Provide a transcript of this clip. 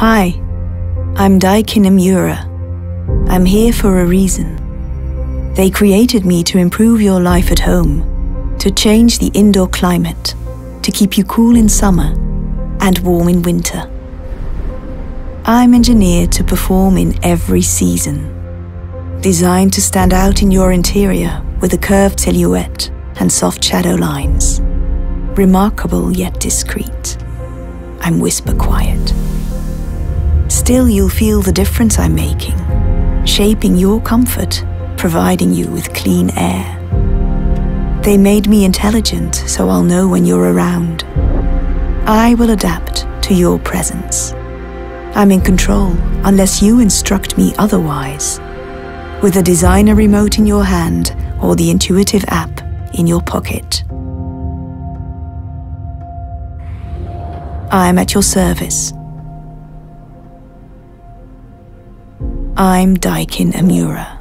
Hi, I'm Daikin Emura. I'm here for a reason. They created me to improve your life at home, to change the indoor climate, to keep you cool in summer and warm in winter. I'm engineered to perform in every season, designed to stand out in your interior with a curved silhouette and soft shadow lines. Remarkable yet discreet. I'm whisper quiet. Still, you'll feel the difference I'm making, shaping your comfort, providing you with clean air. They made me intelligent, so I'll know when you're around. I will adapt to your presence. I'm in control unless you instruct me otherwise. With a designer remote in your hand or the intuitive app in your pocket. I'm at your service. I'm Daikin Emura.